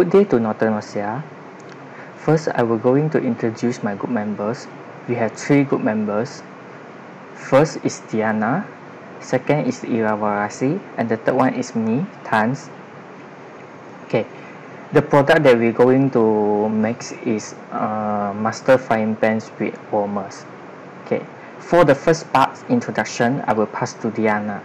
Good day to Northern Asia. First, I will going to introduce my group members. We have three group members. First is Diana, second is Irawarasi, and the third one is me, Tans. Okay, the product that we're going to make is uh, master frying pans with warmers. Okay, for the first part introduction, I will pass to Diana.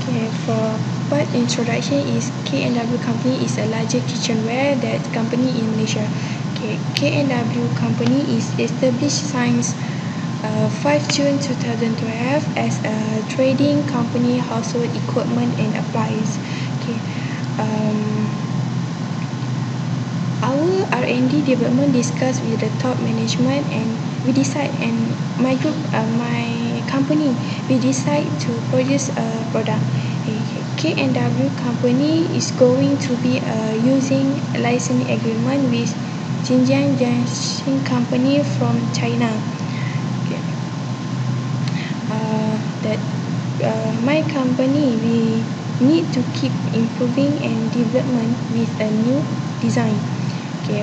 Okay, for part introduction is K&W company is a larger kitchenware that company in Malaysia. Okay, K&W company is established since uh, 5 June 2012 as a trading company household equipment and appliance. Okay, um, our R&D development discuss with the top management and we decide and my group uh, my company we decide to produce a product K&W company is going to be uh, using a licensing agreement with Xinjiang Jiangxin company from China. Okay. uh, that uh, my company we need to keep improving and development with a new design. Okay.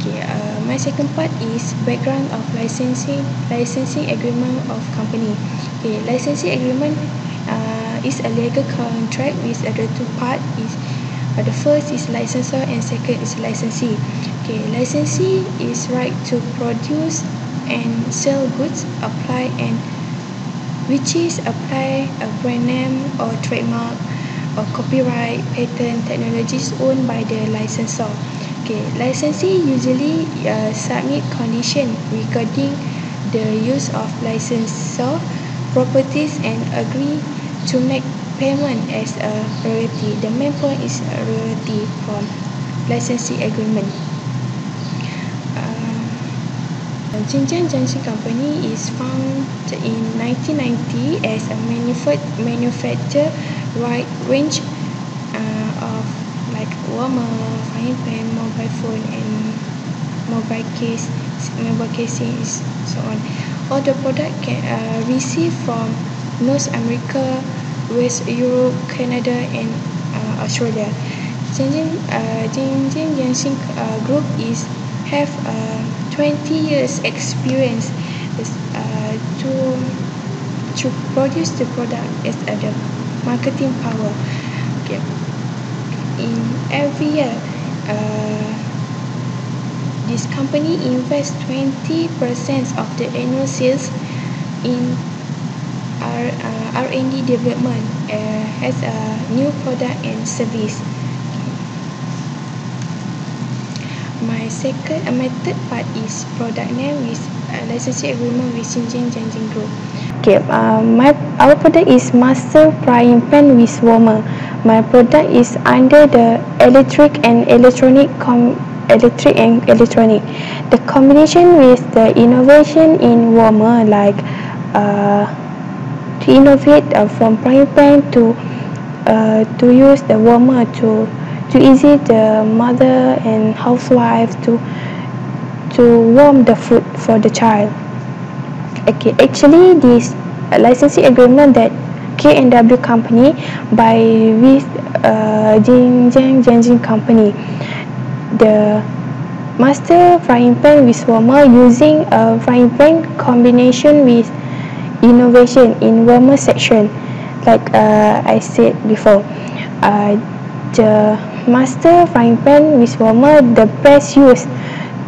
Okay uh, my second part is background of licensing licensing agreement of company okay licensing agreement uh, is a legal contract with the two part is uh, the first is licensor and second is licensee okay licensee is right to produce and sell goods apply and which is apply a brand name or trademark or copyright patent technologies owned by the licensor. Okay, licensee usually uh, submit condition regarding the use of licensor properties and agree to make payment as a royalty. The main point is a royalty from licensing agreement. Uh, Jiangxin Company is found in 1990 as a manufacturer wide range uh, of warmer, frying mobile phone and mobile case, mobile casings, so on. All the product can uh, receive from North America, West Europe, Canada and uh, Australia. Xinjiang uh, Jiangxin uh, Group is have uh, 20 years experience uh, to to produce the product as a the marketing power. Okay. In every year, uh, this company invest 20% of the annual sales in R, uh, R&D development uh, as a new product and service. My second, uh, my third part is product name with uh, licensing agreement with Xinjiang Jiangxin Group. Okay, uh, my our product is master frying pan with warmer. My product is under the electric and electronic com electric and electronic. The combination with the innovation in warmer like uh, to innovate uh, from frying pan to uh, to use the warmer to to easy the mother and housewife to to warm the food for the child. Okay, actually this licensing agreement that K&W company by with uh, Xinjiang Jiangxin company, the master frying pan with warmer using a frying pan combination with innovation in warmer section, like uh, I said before. Uh, the master frying pan with warmer the best use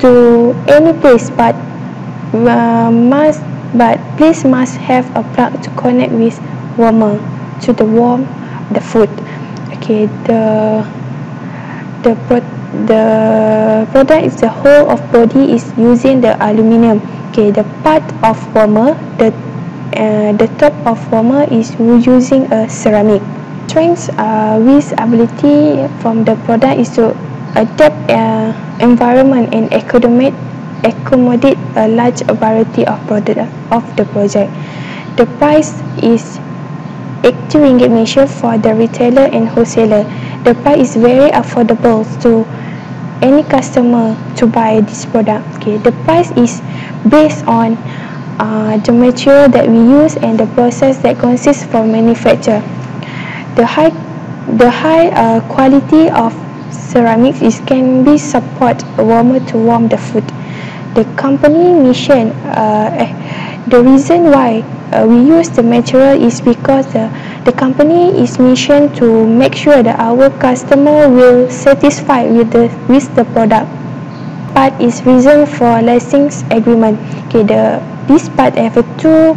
to any place but uh, must but please must have a plug to connect with warmer to the warm the food. Okay the the pro the product is the whole of body is using the aluminium okay the part of warmer the uh, the top of warmer is using a ceramic. Strengths uh, with ability from the product is to adapt uh, environment and accommodate accommodate a large variety of product of the project. The price is 80 ringgit Malaysia for the retailer and wholesaler. The price is very affordable to any customer to buy this product. Okay, the price is based on uh, the material that we use and the process that consists for manufacture. The high, the high uh, quality of ceramics is can be support warmer to warm the food. The company mission, uh, eh, the reason why uh, we use the material is because the, the company is mission to make sure that our customer will satisfied with the with the product. Part is reason for license agreement. Okay, the this part have a two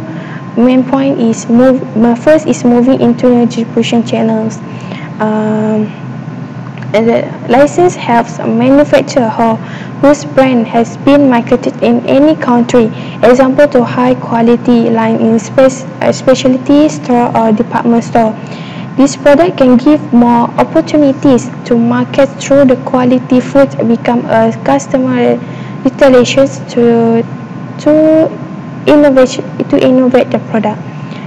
main point is move. First is moving into distribution channels. Um, the license helps manufacturer whose brand has been marketed in any country, example to high quality line in space, a specialty store or department store. This product can give more opportunities to market through the quality food become a customer relations to to innovation to innovate the product.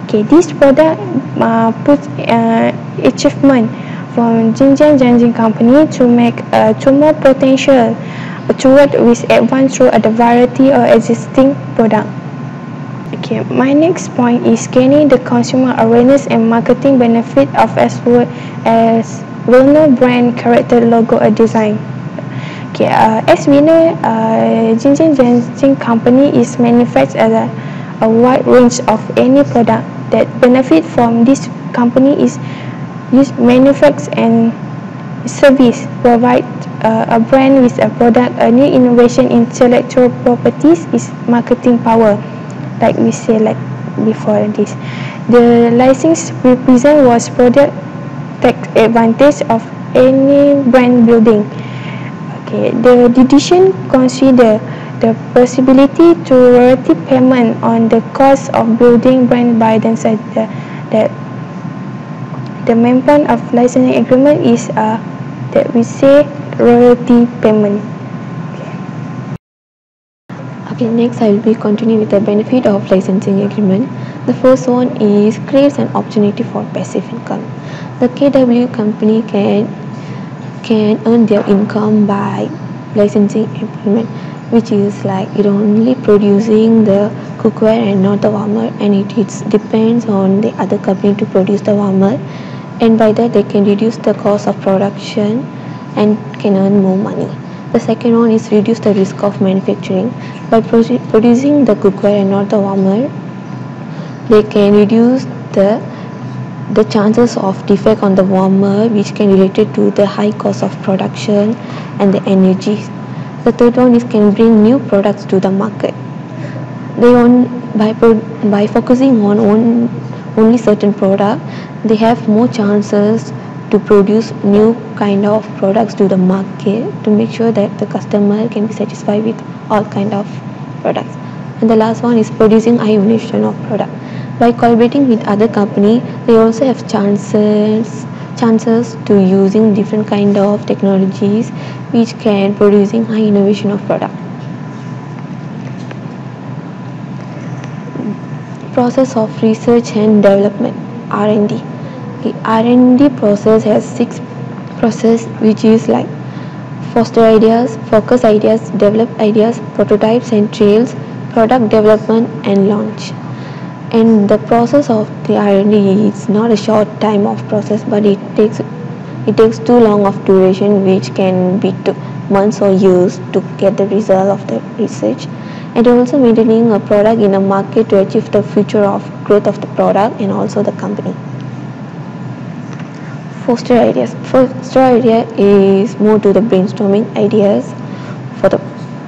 Okay, this product uh, puts uh, achievement from Jinjiang Jianjing Company to make uh, to more potential toward with advance through a variety of existing product. Okay, my next point is gaining the consumer awareness and marketing benefit of as well as well-known brand character logo or design. Okay, uh, as we know, uh, Jianjing Company is manufactured a, a wide range of any product that benefit from this company is use manufacture and service provide uh, a brand with a product a new innovation intellectual properties is marketing power like we say like before this. The license represent was product take advantage of any brand building. Okay the decision consider the possibility to royalty payment on the cost of building brand by themselves. That the main point of licensing agreement is uh, that we say royalty payment. Okay. next I will be continuing with the benefit of licensing agreement. The first one is creates an opportunity for passive income. The KW company can can earn their income by licensing agreement which is like it only producing the cookware and not the warmer and it, it depends on the other company to produce the warmer and by that they can reduce the cost of production and can earn more money. The second one is reduce the risk of manufacturing. By producing the cookware and not the warmer, they can reduce the the chances of defect on the warmer which can related to the high cost of production and the energy. The third one is can bring new products to the market. They on by by focusing on, on only certain product they have more chances to produce new kind of products to the market to make sure that the customer can be satisfied with all kind of products. And the last one is producing high innovation of product. By collaborating with other company they also have chances chances to using different kind of technologies which can producing high innovation of product process of research and development R&D the R&D process has six process which is like foster ideas, focus ideas, develop ideas, prototypes and trails, product development and launch. And the process of the R&D is not a short time of process but it takes it takes too long of duration which can be months or years to get the result of the research and also maintaining a product in a market to achieve the future of growth of the product and also the company. Foster ideas foster idea is more to the brainstorming ideas for the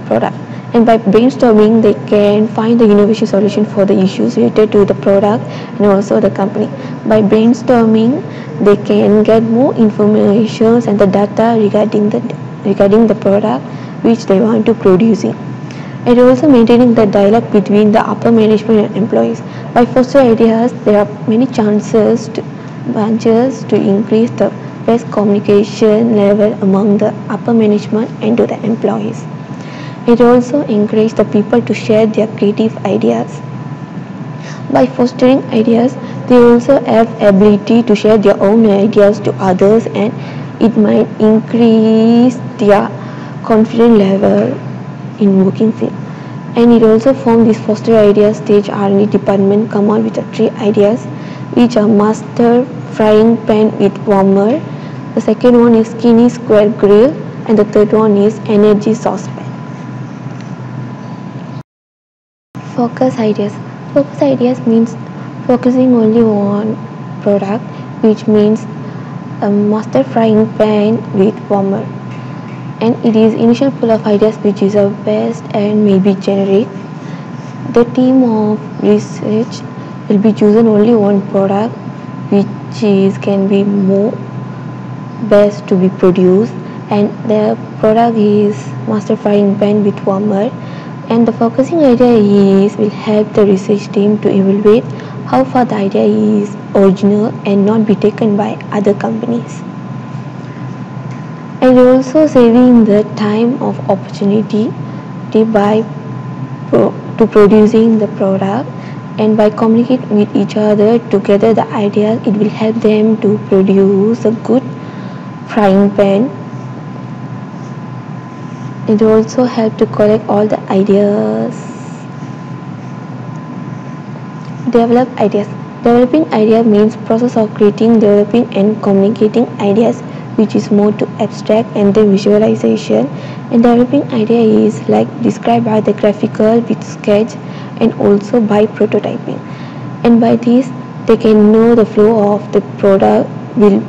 product. And by brainstorming they can find the innovation solution for the issues related to the product and also the company. By brainstorming they can get more information and the data regarding the regarding the product which they want to producing and also maintaining the dialogue between the upper management and employees by foster ideas there are many chances to branches to increase the best communication level among the upper management and to the employees. It also encourages the people to share their creative ideas. By fostering ideas, they also have ability to share their own ideas to others and it might increase their confidence level in working field. and it also formed this foster idea stage R&D department come out with the three ideas which are master frying pan with warmer. The second one is skinny square grill and the third one is energy saucepan. Focus ideas. Focus ideas means focusing only on product which means a master frying pan with warmer and it is initial pool of ideas which is a best and maybe generic. The team of research will be chosen only one product which is can be more best to be produced. And the product is master frying pan with warmer. And the focusing idea is will help the research team to evaluate how far the idea is original and not be taken by other companies and also saving the time of opportunity by pro to producing the product and by communicating with each other together the ideas it will help them to produce a good frying pan. It also help to collect all the ideas. Develop ideas. Developing idea means process of creating developing and communicating ideas which is more to abstract and then visualization. And developing idea is like described by the graphical with sketch and also by prototyping. And by this they can know the flow of the product will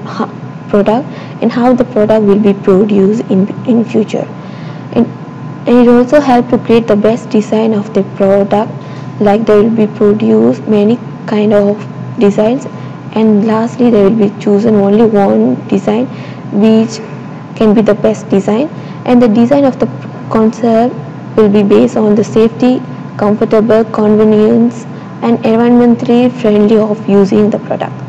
product and how the product will be produced in in future. And, and it also help to create the best design of the product. Like they will be produced many kind of designs and lastly they will be chosen only one design which can be the best design and the design of the concept will be based on the safety, comfortable, convenience and environmentally friendly of using the product.